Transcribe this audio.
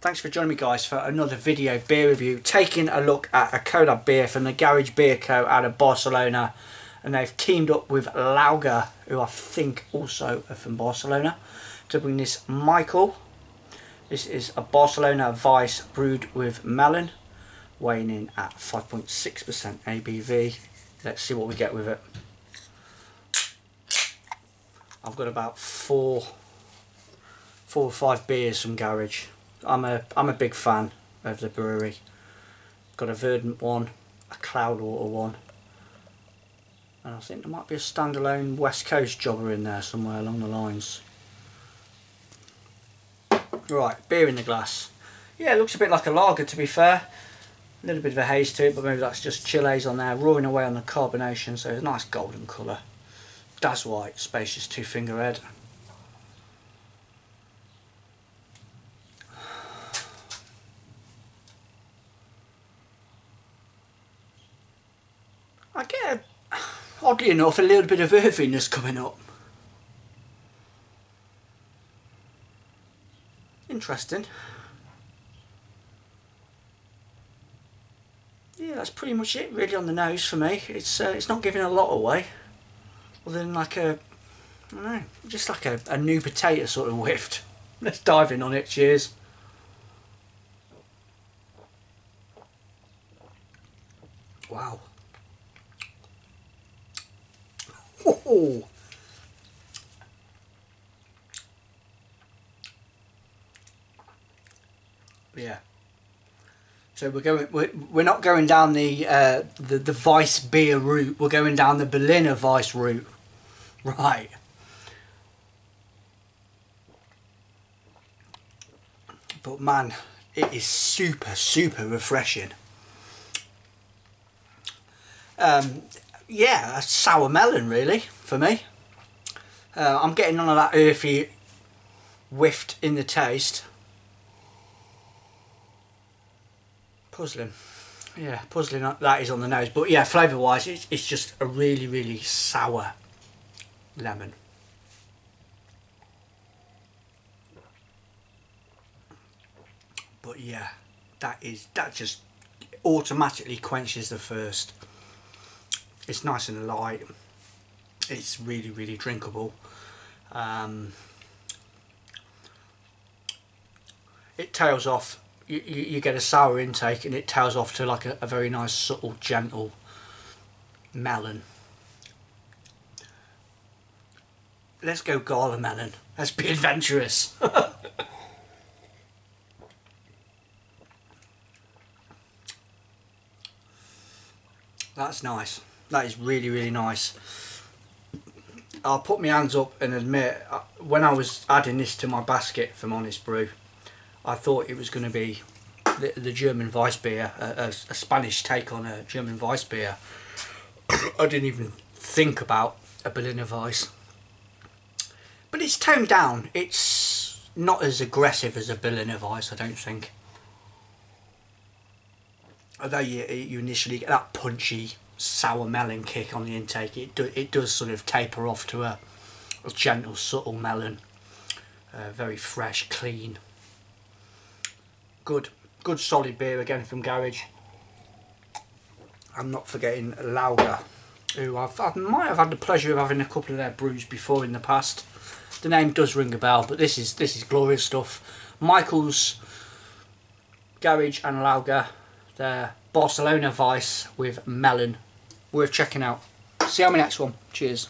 Thanks for joining me guys for another video beer review. Taking a look at a collab beer from the Garage Beer Co. out of Barcelona. And they've teamed up with Laugar who I think also are from Barcelona to bring this Michael. This is a Barcelona Weisse brewed with melon weighing in at 5.6% ABV let's see what we get with it. I've got about four four or five beers from Garage I'm a I'm a big fan of the brewery. Got a Verdant one, a Cloudwater one, and I think there might be a standalone West Coast jobber in there somewhere along the lines. Right, beer in the glass. Yeah, it looks a bit like a lager to be fair. A little bit of a haze to it, but maybe that's just Chile's on there, roaring away on the carbonation, so it's a nice golden colour. Das white, spacious two finger head. I get, oddly enough, a little bit of earthiness coming up. Interesting. Yeah, that's pretty much it really on the nose for me. It's uh, it's not giving a lot away. Other than like a, I don't know, just like a, a new potato sort of whiffed. Let's dive in on it, cheers. Wow. Oh. Yeah. So we're going. We're, we're not going down the uh, the the Weisse beer route. We're going down the Berliner Weisse route, right? But man, it is super super refreshing. Um, yeah, a sour melon really for me. Uh, I'm getting none of that earthy whiffed in the taste. Puzzling. Yeah, puzzling that is on the nose. But yeah, flavour wise, it's, it's just a really, really sour lemon. But yeah, that is, that just automatically quenches the first it's nice and light it's really really drinkable. Um, it tails off you, you, get a sour intake and it tails off to like a, a very nice subtle gentle melon. Let's go galia melon. Let's be adventurous. That's nice. That is really, really nice. I'll put my hands up and admit, uh, when I was adding this to my basket from Honest Brew, I thought it was going to be the, the German Weiss beer, a, a, a, Spanish take on a German Weiss beer. I didn't even think about a Berliner Weiss. But it's toned down. It's not as aggressive as a Berliner Weiss, I don't think. Although you, you initially get that punchy sour melon kick on the intake. It do, it does sort of taper off to a, a gentle, subtle melon. Uh, very fresh, clean. Good, good solid beer again from Garage. I'm not forgetting Laugar, who I've, I might have had the pleasure of having a couple of their brews before in the past. The name does ring a bell, but this is this is glorious stuff. Michael's Garage and Laugar, their Barcelona Weisse with melon worth checking out. See you on my next one. Cheers.